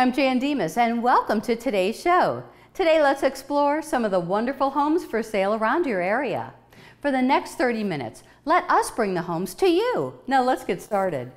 I'm Jan Demas, and welcome to today's show. Today, let's explore some of the wonderful homes for sale around your area. For the next 30 minutes, let us bring the homes to you. Now, let's get started.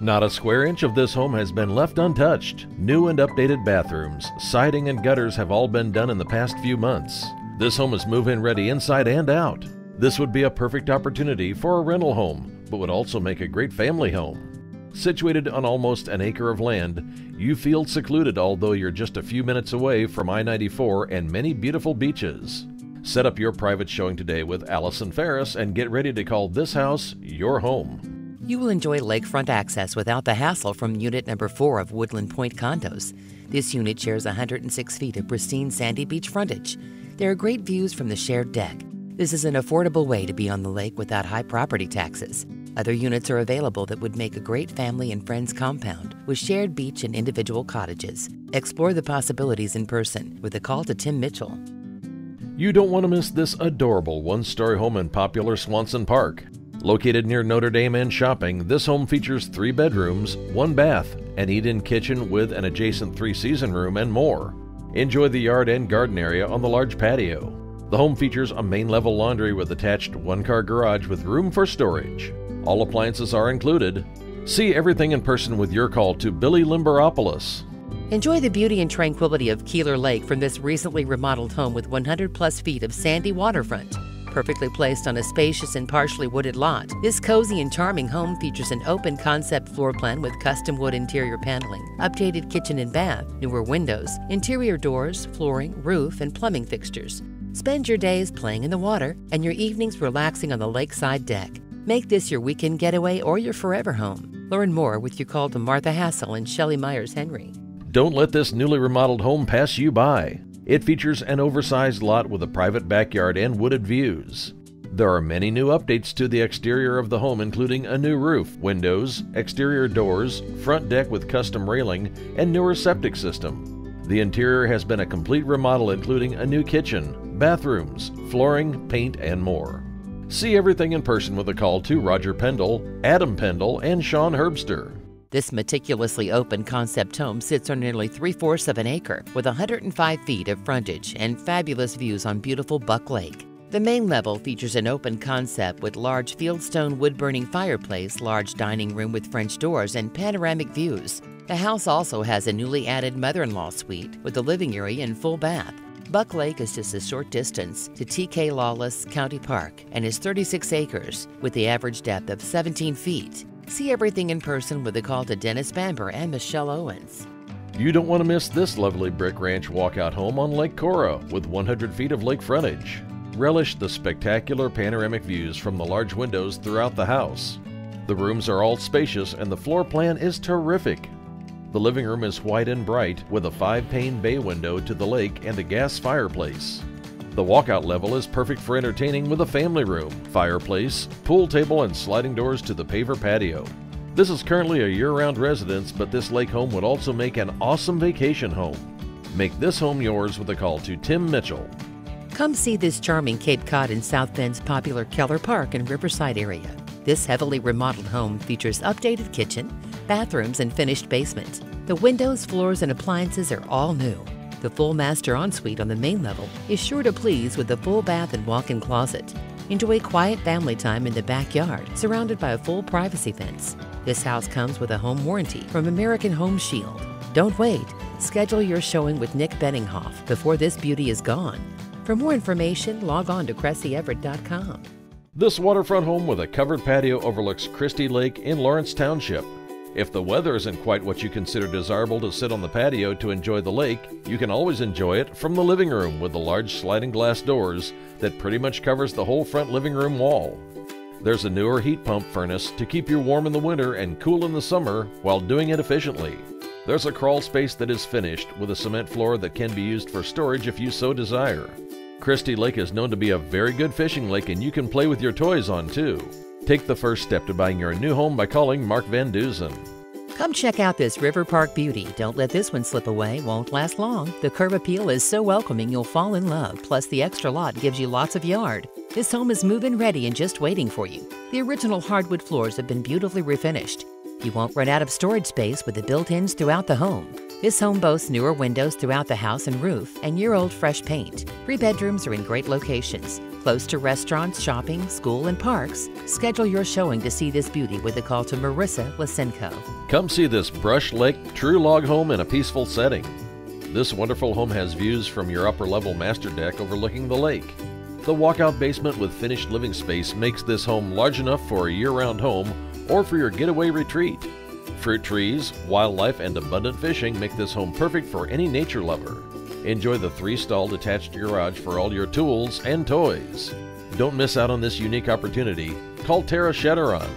Not a square inch of this home has been left untouched. New and updated bathrooms, siding, and gutters have all been done in the past few months. This home is move in ready inside and out. This would be a perfect opportunity for a rental home, but would also make a great family home. Situated on almost an acre of land, you feel secluded although you're just a few minutes away from I 94 and many beautiful beaches. Set up your private showing today with Allison Ferris and get ready to call this house your home. You will enjoy lakefront access without the hassle from unit number 4 of Woodland Point condos. This unit shares 106 feet of pristine sandy beach frontage. There are great views from the shared deck. This is an affordable way to be on the lake without high property taxes. Other units are available that would make a great family and friends compound with shared beach and individual cottages. Explore the possibilities in person with a call to Tim Mitchell. You don't want to miss this adorable one story home in popular Swanson Park. Located near Notre Dame and shopping, this home features three bedrooms, one bath, an eat in kitchen with an adjacent three season room, and more. Enjoy the yard and garden area on the large patio. The home features a main level laundry with attached one car garage with room for storage. All appliances are included. See everything in person with your call to Billy Limberopoulos. Enjoy the beauty and tranquility of Keeler Lake from this recently remodeled home with 100 plus feet of sandy waterfront. Perfectly placed on a spacious and partially wooded lot, this cozy and charming home features an open concept floor plan with custom wood interior paneling, updated kitchen and bath, newer windows, interior doors, flooring, roof, and plumbing fixtures. Spend your days playing in the water and your evenings relaxing on the lakeside deck. Make this your weekend getaway or your forever home. Learn more with your call to Martha Hassel and Shelley Myers Henry. Don't let this newly remodeled home pass you by. It features an oversized lot with a private backyard and wooded views. There are many new updates to the exterior of the home, including a new roof, windows, exterior doors, front deck with custom railing, and newer septic system. The interior has been a complete remodel, including a new kitchen, bathrooms, flooring, paint, and more. See everything in person with a call to Roger Pendle, Adam Pendle, and Sean Herbster. This meticulously open concept home sits on nearly three fourths of an acre with 105 feet of frontage and fabulous views on beautiful Buck Lake. The main level features an open concept with large fieldstone wood burning fireplace, large dining room with French doors, and panoramic views. The house also has a newly added mother in law suite with a living area and full bath. Buck Lake is just a short distance to TK Lawless County Park and is 36 acres with the average depth of 17 feet. See everything in person with a call to Dennis Bamber and Michelle Owens. You don't want to miss this lovely brick ranch walkout home on Lake Cora with 100 feet of lake frontage. Relish the spectacular panoramic views from the large windows throughout the house. The rooms are all spacious and the floor plan is terrific. The living room is white and bright with a five pane bay window to the lake and a gas fireplace. The walkout level is perfect for entertaining with a family room, fireplace, pool table, and sliding doors to the paver patio. This is currently a year round residence, but this lake home would also make an awesome vacation home. Make this home yours with a call to Tim Mitchell. Come see this charming Cape Cod in South Bend's popular Keller Park and Riverside area. This heavily remodeled home features updated kitchen, bathrooms, and finished basement. The windows, floors, and appliances are all new. The full master ensuite on the main level is sure to please with the full bath and walk in closet. Enjoy quiet family time in the backyard, surrounded by a full privacy fence. This house comes with a home warranty from American Home Shield. Don't wait. Schedule your showing with Nick Benninghoff before this beauty is gone. For more information, log on to CressyEverett.com. This waterfront home with a covered patio overlooks Christie Lake in Lawrence Township. If the weather isn't quite what you consider desirable to sit on the patio to enjoy the lake, you can always enjoy it from the living room with the large sliding glass doors that pretty much covers the whole front living room wall. There's a newer heat pump furnace to keep you warm in the winter and cool in the summer while doing it efficiently. There's a crawl space that is finished with a cement floor that can be used for storage if you so desire. Christie Lake is known to be a very good fishing lake and you can play with your toys on too. Take the first step to buying your new home by calling Mark Van Duzen. Come check out this River Park beauty. Don't let this one slip away. Won't last long. The curb appeal is so welcoming you'll fall in love. Plus, the extra lot gives you lots of yard. This home is move-in ready and just waiting for you. The original hardwood floors have been beautifully refinished. You won't run out of storage space with the built-ins throughout the home. This home boasts newer windows throughout the house and roof and year old fresh paint. Three bedrooms are in great locations, close to restaurants, shopping, school, and parks. Schedule your showing to see this beauty with a call to Marissa Lasenko. Come see this Brush Lake true log home in a peaceful setting. This wonderful home has views from your upper level master deck overlooking the lake. The walkout basement with finished living space makes this home large enough for a year round home or for your getaway retreat. Fruit trees, wildlife, and abundant fishing make this home perfect for any nature lover. Enjoy the three stall detached garage for all your tools and toys. Don't miss out on this unique opportunity. Call Tara Shetteron.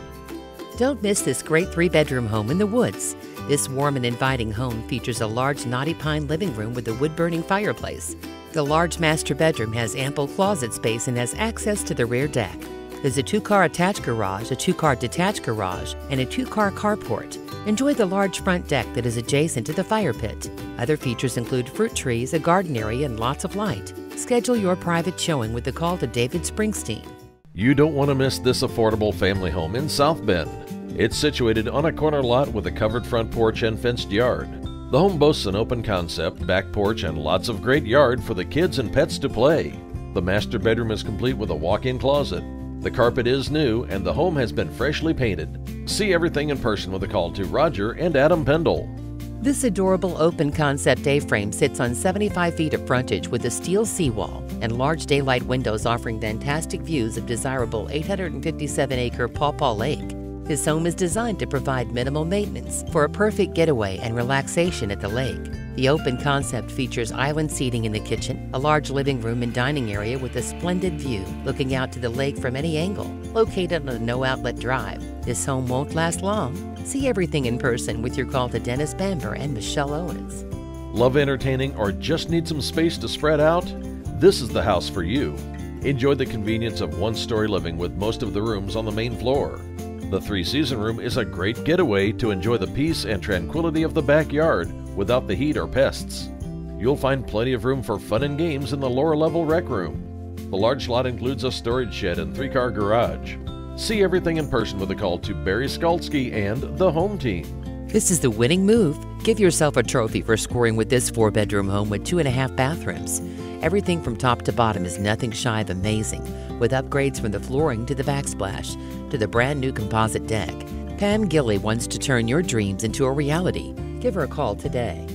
Don't miss this great three bedroom home in the woods. This warm and inviting home features a large knotty pine living room with a wood burning fireplace. The large master bedroom has ample closet space and has access to the rear deck. There's a two car attached garage, a two car detached garage, and a two car carport. Enjoy the large front deck that is adjacent to the fire pit. Other features include fruit trees, a garden area, and lots of light. Schedule your private showing with a call to David Springsteen. You don't want to miss this affordable family home in South Bend. It's situated on a corner lot with a covered front porch and fenced yard. The home boasts an open concept, back porch, and lots of great yard for the kids and pets to play. The master bedroom is complete with a walk in closet. The carpet is new and the home has been freshly painted. See everything in person with a call to Roger and Adam Pendle. This adorable open concept A-frame sits on 75 feet of frontage with a steel seawall and large daylight windows offering fantastic views of desirable 857 acre Paw Paw Lake. This home is designed to provide minimal maintenance for a perfect getaway and relaxation at the lake. The open concept features island seating in the kitchen, a large living room and dining area with a splendid view looking out to the lake from any angle, located on a no outlet drive. This home won't last long. See everything in person with your call to Dennis Bamber and Michelle Owens. Love entertaining or just need some space to spread out? This is the house for you. Enjoy the convenience of one story living with most of the rooms on the main floor. The three season room is a great getaway to enjoy the peace and tranquility of the backyard without the heat or pests. You'll find plenty of room for fun and games in the lower level rec room. The large lot includes a storage shed and three car garage. See everything in person with a call to Barry Skalski and the home team. This is the winning move. Give yourself a trophy for scoring with this four bedroom home with two and a half bathrooms. Everything from top to bottom is nothing shy of amazing, with upgrades from the flooring to the backsplash to the brand new composite deck. Pam Gilly wants to turn your dreams into a reality. Give her a call today.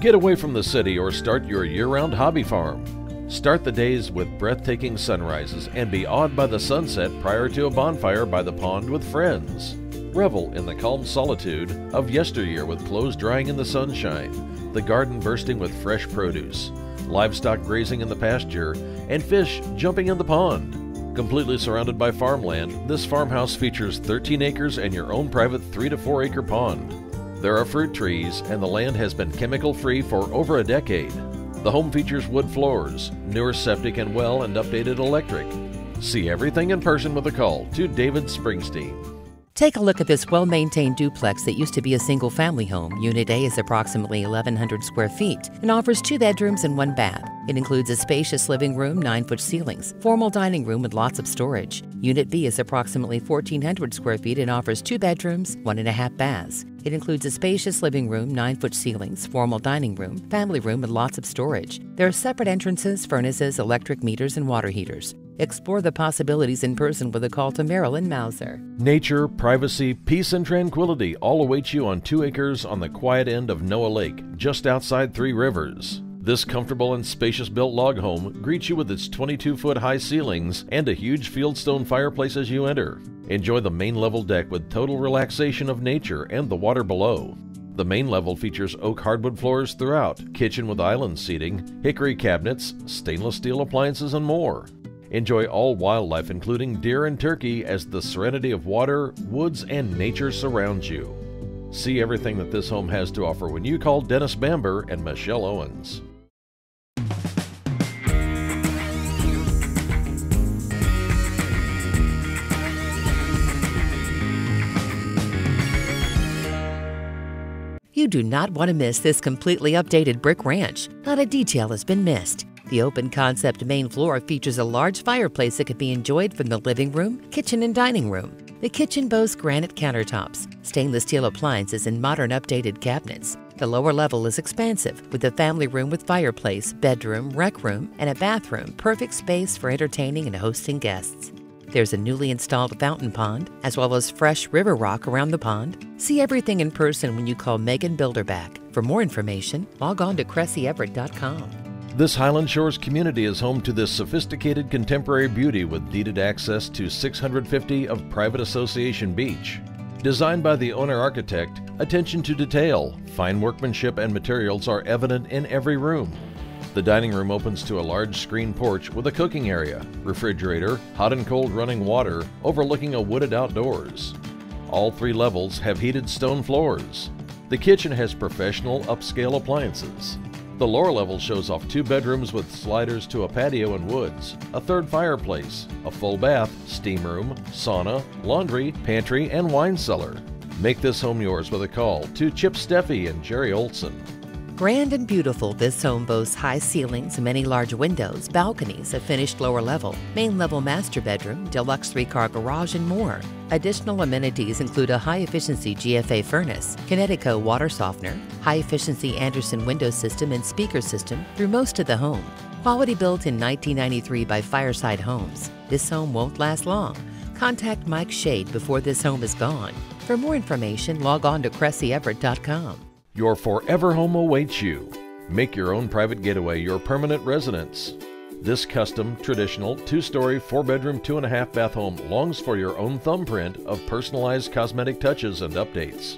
Get away from the city or start your year round hobby farm. Start the days with breathtaking sunrises and be awed by the sunset prior to a bonfire by the pond with friends. Revel in the calm solitude of yesteryear with clothes drying in the sunshine, the garden bursting with fresh produce, livestock grazing in the pasture, and fish jumping in the pond. Completely surrounded by farmland, this farmhouse features 13 acres and your own private 3 to 4 acre pond. There are fruit trees, and the land has been chemical free for over a decade. The home features wood floors, newer septic and well, and updated electric. See everything in person with a call to David Springsteen. Take a look at this well maintained duplex that used to be a single family home. Unit A is approximately 1,100 square feet and offers two bedrooms and one bath. It includes a spacious living room, 9 foot ceilings, formal dining room with lots of storage. Unit B is approximately 1,400 square feet and offers two bedrooms, one and a half baths. It includes a spacious living room, 9 foot ceilings, formal dining room, family room, and lots of storage. There are separate entrances, furnaces, electric meters, and water heaters. Explore the possibilities in person with a call to Marilyn Mauser. Nature, privacy, peace, and tranquility all await you on two acres on the quiet end of Noah Lake, just outside Three Rivers. This comfortable and spacious built log home greets you with its 22 foot high ceilings and a huge fieldstone fireplace as you enter. Enjoy the main level deck with total relaxation of nature and the water below. The main level features oak hardwood floors throughout, kitchen with island seating, hickory cabinets, stainless steel appliances, and more. Enjoy all wildlife, including deer and turkey, as the serenity of water, woods, and nature surrounds you. See everything that this home has to offer when you call Dennis Bamber and Michelle Owens. You do not want to miss this completely updated brick ranch. Not a detail has been missed. The open concept main floor features a large fireplace that can be enjoyed from the living room, kitchen, and dining room. The kitchen boasts granite countertops, stainless steel appliances, and modern updated cabinets. The lower level is expansive, with a family room with fireplace, bedroom, rec room, and a bathroom, perfect space for entertaining and hosting guests. There's a newly installed fountain pond, as well as fresh river rock around the pond. See everything in person when you call Megan Bilderback. For more information, log on to CressyEverett.com. This Highland Shores community is home to this sophisticated contemporary beauty with deeded access to 650 of Private Association Beach. Designed by the owner architect, attention to detail, fine workmanship, and materials are evident in every room. The dining room opens to a large screen porch with a cooking area, refrigerator, hot and cold running water, overlooking a wooded outdoors. All three levels have heated stone floors. The kitchen has professional upscale appliances. The lower level shows off two bedrooms with sliders to a patio and woods, a third fireplace, a full bath, steam room, sauna, laundry, pantry, and wine cellar. Make this home yours with a call to Chip Steffi and Jerry Olson. Grand and beautiful, this home boasts high ceilings, many large windows, balconies, a finished lower level, main level master bedroom, deluxe three car garage, and more. Additional amenities include a high efficiency GFA furnace, Kinetico water softener, high efficiency Andersen window system, and speaker system through most of the home. Quality built in 1993 by Fireside Homes. This home won't last long. Contact Mike Shade before this home is gone. For more information, log on to CressyEverett.com. Your forever home awaits you. Make your own private getaway your permanent residence. This custom, traditional, two story, four bedroom, two and a half bath home longs for your own thumbprint of personalized cosmetic touches and updates.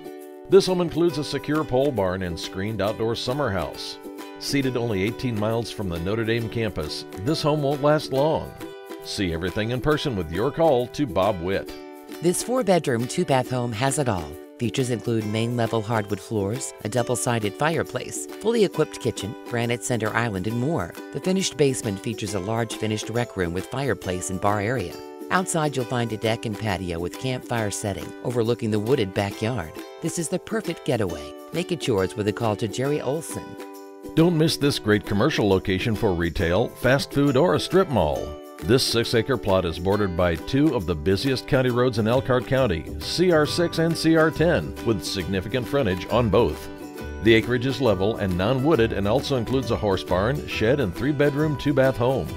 This home includes a secure pole barn and screened outdoor summer house. Seated only 18 miles from the Notre Dame campus, this home won't last long. See everything in person with your call to Bob Witt. This four bedroom, two bath home has it all. Features include main level hardwood floors, a double sided fireplace, fully equipped kitchen, granite center island, and more. The finished basement features a large finished rec room with fireplace and bar area. Outside, you'll find a deck and patio with campfire setting overlooking the wooded backyard. This is the perfect getaway. Make it yours with a call to Jerry Olson. Don't miss this great commercial location for retail, fast food, or a strip mall. This six acre plot is bordered by two of the busiest county roads in Elkhart County, CR6 and CR10, with significant frontage on both. The acreage is level and non wooded and also includes a horse barn, shed, and three bedroom, two bath home.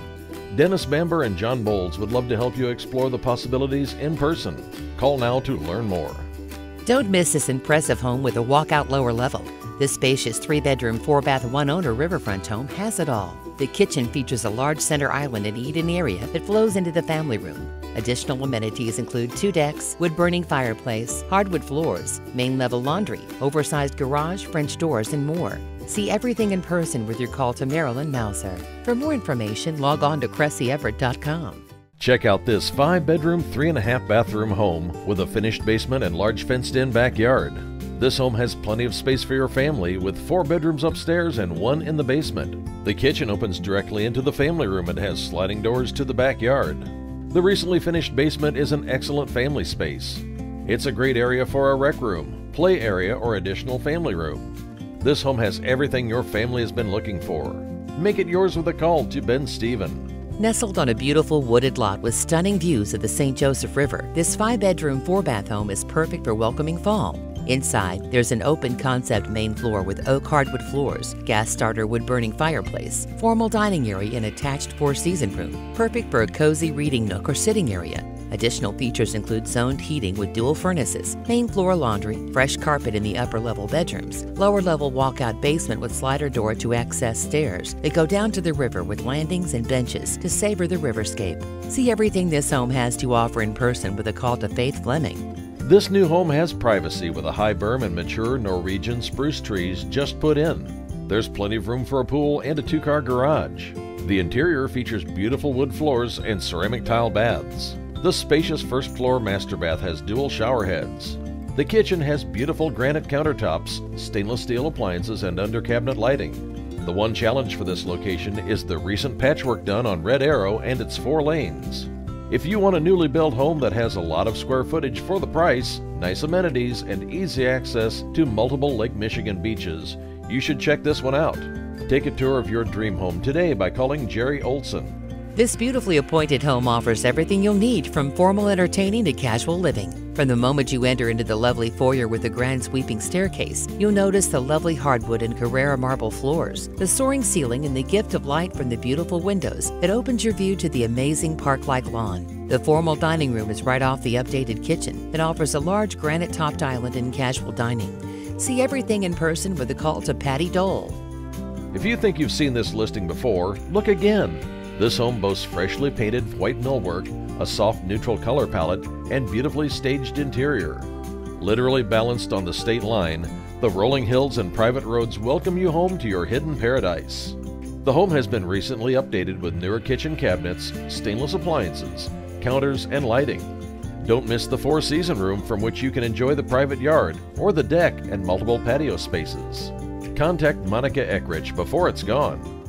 Dennis Bamber and John Bowles would love to help you explore the possibilities in person. Call now to learn more. Don't miss this impressive home with a walkout lower level. This spacious three bedroom, four bath, one owner riverfront home has it all. The kitchen features a large center island and eat-in area that flows into the family room. Additional amenities include two decks, wood burning fireplace, hardwood floors, main level laundry, oversized garage, French doors, and more. See everything in person with your call to Marilyn Mauser. For more information, log on to CressyEverett.com. Check out this five bedroom, three and a half bathroom home with a finished basement and large fenced in backyard. This home has plenty of space for your family with four bedrooms upstairs and one in the basement. The kitchen opens directly into the family room and has sliding doors to the backyard. The recently finished basement is an excellent family space. It's a great area for a rec room, play area, or additional family room. This home has everything your family has been looking for. Make it yours with a call to Ben Steven. Nestled on a beautiful wooded lot with stunning views of the St. Joseph River, this five bedroom, four bath home is perfect for welcoming fall. Inside, there's an open concept main floor with oak hardwood floors, gas starter wood burning fireplace, formal dining area, and attached four season room, perfect for a cozy reading nook or sitting area. Additional features include zoned heating with dual furnaces, main floor laundry, fresh carpet in the upper level bedrooms, lower level walkout basement with slider door to access stairs that go down to the river with landings and benches to savor the riverscape. See everything this home has to offer in person with a call to Faith Fleming. This new home has privacy with a high berm and mature Norwegian spruce trees just put in. There's plenty of room for a pool and a two car garage. The interior features beautiful wood floors and ceramic tile baths. The spacious first floor master bath has dual shower heads. The kitchen has beautiful granite countertops, stainless steel appliances, and under cabinet lighting. The one challenge for this location is the recent patchwork done on Red Arrow and its four lanes. If you want a newly built home that has a lot of square footage for the price, nice amenities, and easy access to multiple Lake Michigan beaches, you should check this one out. Take a tour of your dream home today by calling Jerry Olson. This beautifully appointed home offers everything you'll need from formal entertaining to casual living. From the moment you enter into the lovely foyer with the grand sweeping staircase, you'll notice the lovely hardwood and Carrara marble floors, the soaring ceiling, and the gift of light from the beautiful windows that opens your view to the amazing park like lawn. The formal dining room is right off the updated kitchen that offers a large granite topped island and casual dining. See everything in person with a call to Patty Dole. If you think you've seen this listing before, look again. This home boasts freshly painted white millwork, a soft neutral color palette, and beautifully staged interior. Literally balanced on the state line, the rolling hills and private roads welcome you home to your hidden paradise. The home has been recently updated with newer kitchen cabinets, stainless appliances, counters, and lighting. Don't miss the four season room from which you can enjoy the private yard or the deck and multiple patio spaces. Contact Monica Eckrich before it's gone.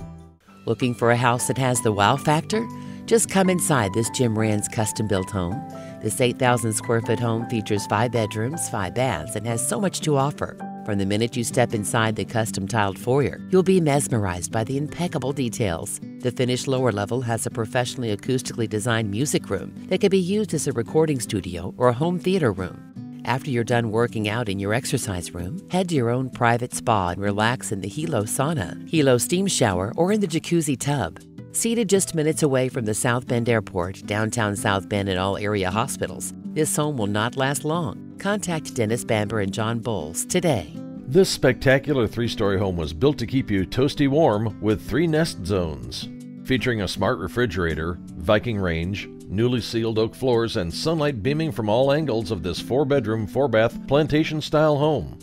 Looking for a house that has the wow factor? Just come inside this Jim Rand's custom built home. This 8,000 square foot home features five bedrooms, five baths, and has so much to offer. From the minute you step inside the custom tiled foyer, you'll be mesmerized by the impeccable details. The finished lower level has a professionally acoustically designed music room that can be used as a recording studio or a home theater room. After you're done working out in your exercise room, head to your own private spa and relax in the Hilo sauna, Hilo steam shower, or in the jacuzzi tub. Seated just minutes away from the South Bend Airport, downtown South Bend, and all area hospitals, this home will not last long. Contact Dennis Bamber and John Bowles today. This spectacular three story home was built to keep you toasty warm with three nest zones. Featuring a smart refrigerator, Viking range, newly sealed oak floors, and sunlight beaming from all angles of this four bedroom, four bath plantation style home.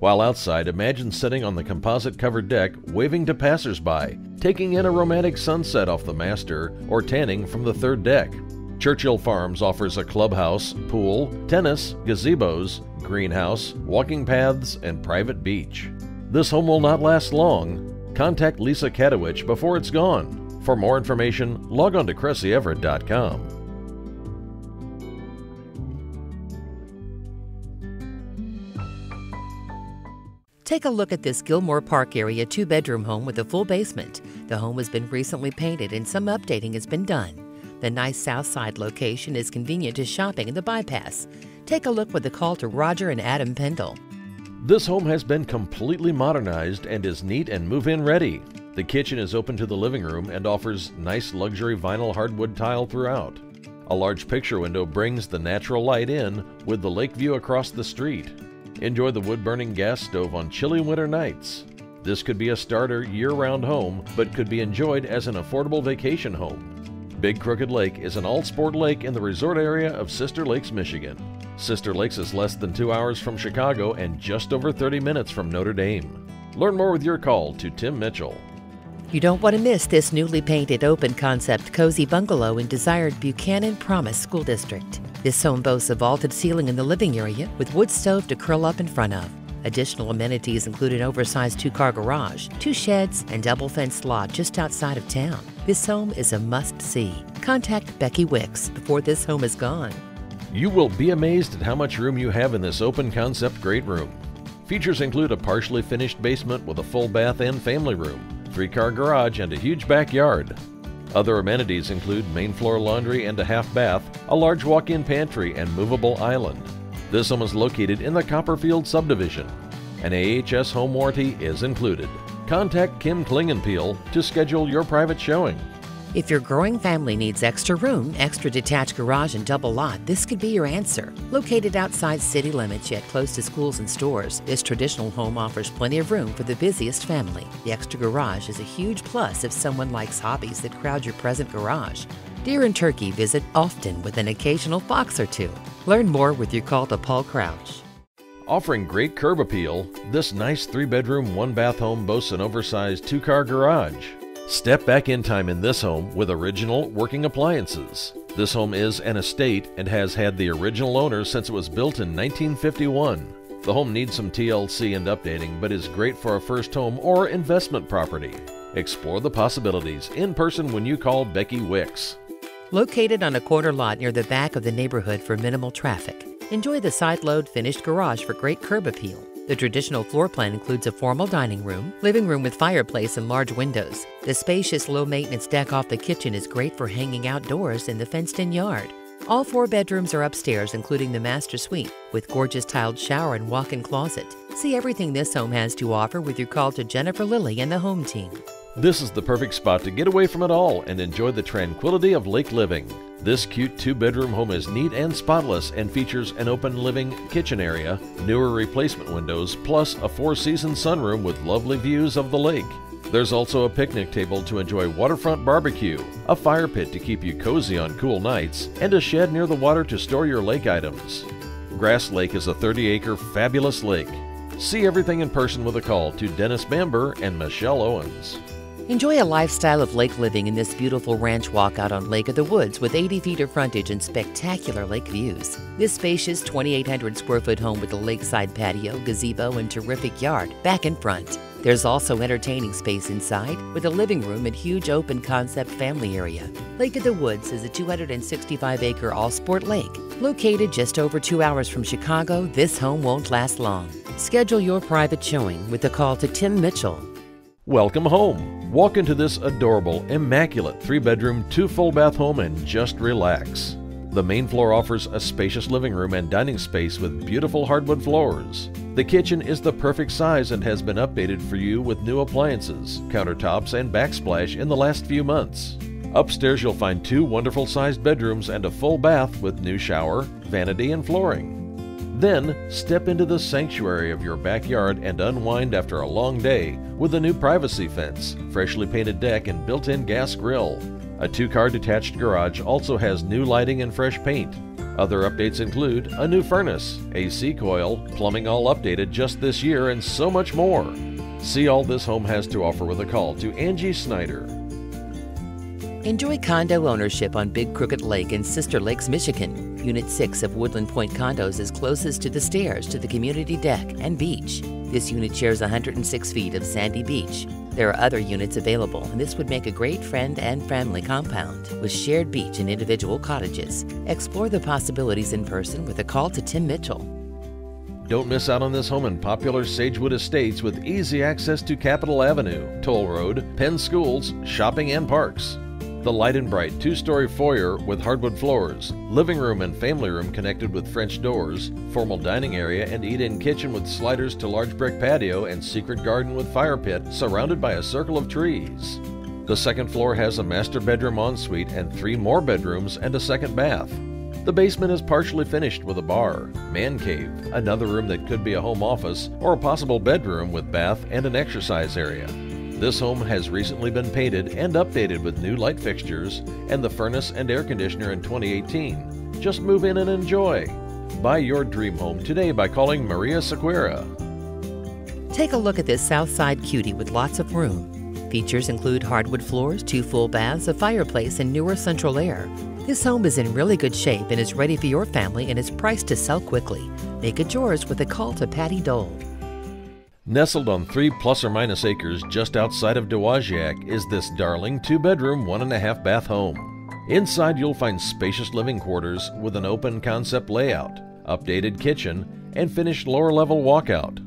While outside, imagine sitting on the composite covered deck, waving to passersby, taking in a romantic sunset off the master, or tanning from the third deck. Churchill Farms offers a clubhouse, pool, tennis, gazebos, greenhouse, walking paths, and private beach. This home will not last long. Contact Lisa Katowich before it's gone. For more information, log on to CressyEverett.com. Take a look at this Gilmore Park area two bedroom home with a full basement. The home has been recently painted and some updating has been done. The nice south side location is convenient to shopping in the bypass. Take a look with a call to Roger and Adam Pendle. This home has been completely modernized and is neat and move in ready. The kitchen is open to the living room and offers nice luxury vinyl hardwood tile throughout. A large picture window brings the natural light in with the lake view across the street. Enjoy the wood burning gas stove on chilly winter nights. This could be a starter year round home, but could be enjoyed as an affordable vacation home. Big Crooked Lake is an all sport lake in the resort area of Sister Lakes, Michigan. Sister Lakes is less than two hours from Chicago and just over 30 minutes from Notre Dame. Learn more with your call to Tim Mitchell. You don't want to miss this newly painted open concept cozy bungalow in desired Buchanan Promise School District. This home boasts a vaulted ceiling in the living area with wood stove to curl up in front of. Additional amenities include an oversized two car garage, two sheds, and double fenced lot just outside of town. This home is a must see. Contact Becky Wicks before this home is gone. You will be amazed at how much room you have in this open concept great room. Features include a partially finished basement with a full bath and family room, three car garage, and a huge backyard. Other amenities include main floor laundry and a half bath, a large walk in pantry, and movable island. This home is located in the Copperfield subdivision. An AHS home warranty is included. Contact Kim Klingenpeel to schedule your private showing. If your growing family needs extra room, extra detached garage, and double lot, this could be your answer. Located outside city limits yet close to schools and stores, this traditional home offers plenty of room for the busiest family. The extra garage is a huge plus if someone likes hobbies that crowd your present garage. Deer and turkey visit often with an occasional fox or two. Learn more with your call to Paul Crouch. Offering great curb appeal, this nice three bedroom, one bath home boasts an oversized two car garage. Step back in time in this home with original working appliances. This home is an estate and has had the original owner since it was built in 1951. The home needs some TLC and updating, but is great for a first home or investment property. Explore the possibilities in person when you call Becky Wicks. Located on a corner lot near the back of the neighborhood for minimal traffic, enjoy the side load finished garage for great curb appeal. The traditional floor plan includes a formal dining room, living room with fireplace and large windows. The spacious low maintenance deck off the kitchen is great for hanging outdoors in the fenced in yard. All four bedrooms are upstairs, including the master suite, with gorgeous tiled shower and walk in closet. See everything this home has to offer with your call to Jennifer Lilly and the home team. This is the perfect spot to get away from it all and enjoy the tranquility of lake living. This cute two bedroom home is neat and spotless and features an open living kitchen area, newer replacement windows, plus a four season sunroom with lovely views of the lake. There's also a picnic table to enjoy waterfront barbecue, a fire pit to keep you cozy on cool nights, and a shed near the water to store your lake items. Grass Lake is a 30 acre fabulous lake. See everything in person with a call to Dennis Bamber and Michelle Owens. Enjoy a lifestyle of lake living in this beautiful ranch walkout on Lake of the Woods with 80 feet of frontage and spectacular lake views. This spacious 2,800 square foot home with a lakeside patio, gazebo, and terrific yard back and front. There's also entertaining space inside with a living room and huge open concept family area. Lake of the Woods is a 265 acre all sport lake. Located just over two hours from Chicago, this home won't last long. Schedule your private showing with a call to Tim Mitchell. Welcome home. Walk into this adorable, immaculate three bedroom, two full bath home and just relax. The main floor offers a spacious living room and dining space with beautiful hardwood floors. The kitchen is the perfect size and has been updated for you with new appliances, countertops, and backsplash in the last few months. Upstairs, you'll find two wonderful sized bedrooms and a full bath with new shower, vanity, and flooring. Then, step into the sanctuary of your backyard and unwind after a long day with a new privacy fence, freshly painted deck, and built in gas grill. A two car detached garage also has new lighting and fresh paint. Other updates include a new furnace, AC coil, plumbing all updated just this year, and so much more. See all this home has to offer with a call to Angie Snyder. Enjoy condo ownership on Big Crooked Lake in Sister Lakes, Michigan. Unit 6 of Woodland Point Condos is closest to the stairs to the community deck and beach. This unit shares 106 feet of sandy beach. There are other units available, and this would make a great friend and family compound with shared beach and individual cottages. Explore the possibilities in person with a call to Tim Mitchell. Don't miss out on this home in popular Sagewood Estates with easy access to Capitol Avenue, Toll Road, Penn Schools, shopping, and parks. The light and bright two story foyer with hardwood floors, living room and family room connected with French doors, formal dining area and eat in kitchen with sliders to large brick patio and secret garden with fire pit surrounded by a circle of trees. The second floor has a master bedroom ensuite and three more bedrooms and a second bath. The basement is partially finished with a bar, man cave, another room that could be a home office, or a possible bedroom with bath and an exercise area. This home has recently been painted and updated with new light fixtures and the furnace and air conditioner in 2018. Just move in and enjoy. Buy your dream home today by calling Maria Sequeira. Take a look at this Southside cutie with lots of room. Features include hardwood floors, two full baths, a fireplace, and newer central air. This home is in really good shape and is ready for your family and is priced to sell quickly. Make it yours with a call to Patty Dole. Nestled on three plus or minus acres just outside of Dowagiac is this darling two bedroom, one and a half bath home. Inside, you'll find spacious living quarters with an open concept layout, updated kitchen, and finished lower level walkout.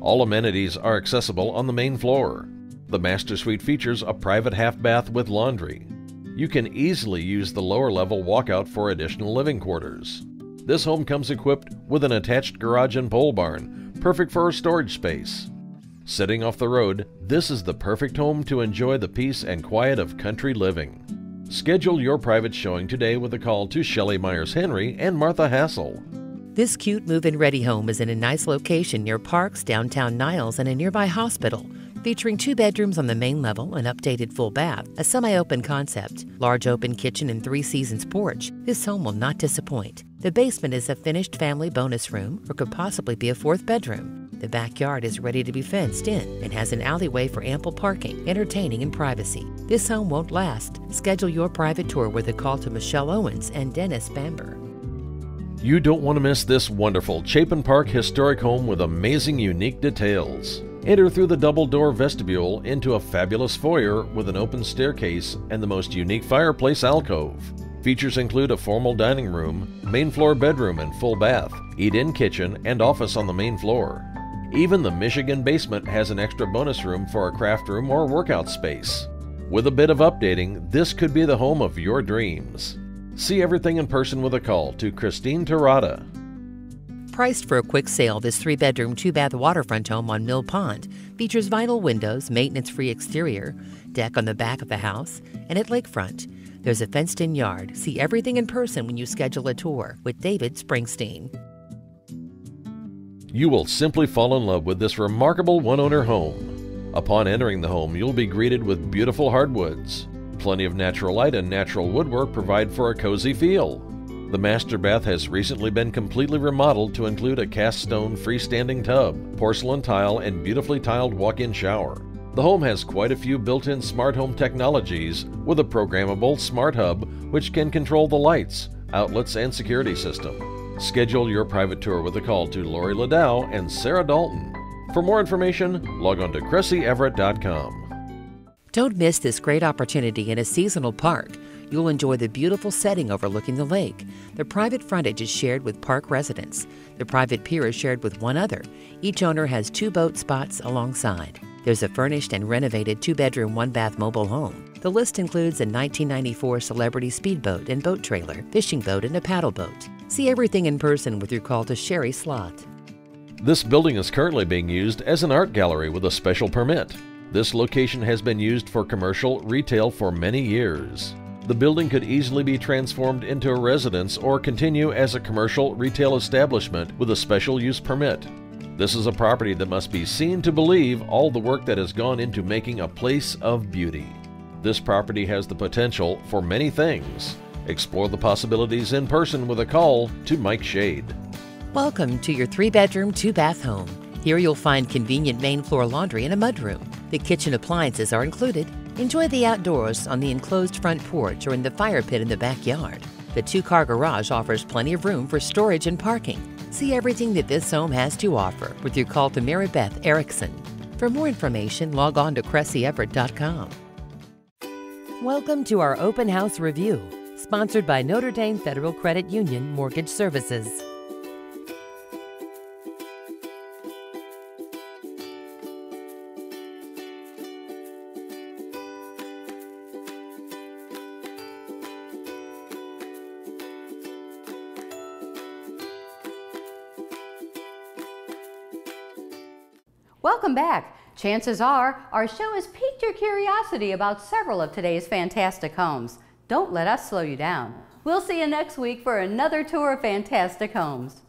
All amenities are accessible on the main floor. The master suite features a private half bath with laundry. You can easily use the lower level walkout for additional living quarters. This home comes equipped with an attached garage and pole barn perfect for a storage space. Sitting off the road, this is the perfect home to enjoy the peace and quiet of country living. Schedule your private showing today with a call to Shelley Myers Henry and Martha Hassel. This cute move in ready home is in a nice location near parks, downtown Niles, and a nearby hospital. Featuring two bedrooms on the main level, an updated full bath, a semi open concept, large open kitchen, and three seasons porch, this home will not disappoint. The basement is a finished family bonus room or could possibly be a fourth bedroom. The backyard is ready to be fenced in and has an alleyway for ample parking, entertaining, and privacy. This home won't last. Schedule your private tour with a call to Michelle Owens and Dennis Bamber. You don't want to miss this wonderful Chapin Park historic home with amazing unique details. Enter through the double door vestibule into a fabulous foyer with an open staircase and the most unique fireplace alcove. Features include a formal dining room, main floor bedroom and full bath, eat-in kitchen, and office on the main floor. Even the Michigan basement has an extra bonus room for a craft room or workout space. With a bit of updating, this could be the home of your dreams. See everything in person with a call to Christine Terada. Priced for a quick sale, this three bedroom, two bath waterfront home on Mill Pond features vinyl windows, maintenance free exterior, deck on the back of the house, and at lakefront. There's a fenced in yard. See everything in person when you schedule a tour with David Springsteen. You will simply fall in love with this remarkable one owner home. Upon entering the home, you'll be greeted with beautiful hardwoods. Plenty of natural light and natural woodwork provide for a cozy feel. The master bath has recently been completely remodeled to include a cast stone freestanding tub, porcelain tile, and beautifully tiled walk in shower. The home has quite a few built in smart home technologies with a programmable smart hub which can control the lights, outlets, and security system. Schedule your private tour with a call to Lori Ladow and Sarah Dalton. For more information, log on to CressyEverett.com. Don't miss this great opportunity in a seasonal park. You'll enjoy the beautiful setting overlooking the lake. The private frontage is shared with park residents. The private pier is shared with one other. Each owner has two boat spots alongside. There's a furnished and renovated two bedroom, one bath mobile home. The list includes a 1994 Celebrity speedboat and boat trailer, fishing boat, and a paddle boat. See everything in person with your call to Sherry Slot. This building is currently being used as an art gallery with a special permit. This location has been used for commercial retail for many years. The building could easily be transformed into a residence or continue as a commercial retail establishment with a special use permit. This is a property that must be seen to believe all the work that has gone into making a place of beauty. This property has the potential for many things. Explore the possibilities in person with a call to Mike Shade. Welcome to your three bedroom, two bath home. Here you'll find convenient main floor laundry and a mudroom. The kitchen appliances are included Enjoy the outdoors on the enclosed front porch or in the fire pit in the backyard. The two car garage offers plenty of room for storage and parking. See everything that this home has to offer with your call to Mary Beth Erickson. For more information, log on to CressyEverett.com. Welcome to our open house review, sponsored by Notre Dame Federal Credit Union Mortgage Services. Welcome back. Chances are our show has piqued your curiosity about several of today's fantastic homes. Don't let us slow you down. We'll see you next week for another tour of fantastic homes.